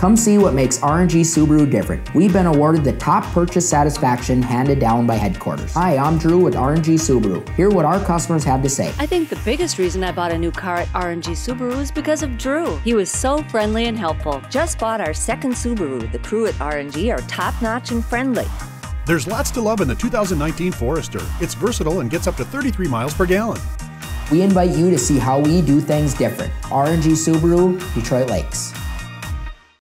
Come see what makes R&G Subaru different. We've been awarded the top purchase satisfaction handed down by headquarters. Hi, I'm Drew with R&G Subaru. Hear what our customers have to say. I think the biggest reason I bought a new car at R&G Subaru is because of Drew. He was so friendly and helpful. Just bought our second Subaru. The crew at R&G are top notch and friendly. There's lots to love in the 2019 Forester. It's versatile and gets up to 33 miles per gallon. We invite you to see how we do things different. R&G Subaru, Detroit Lakes.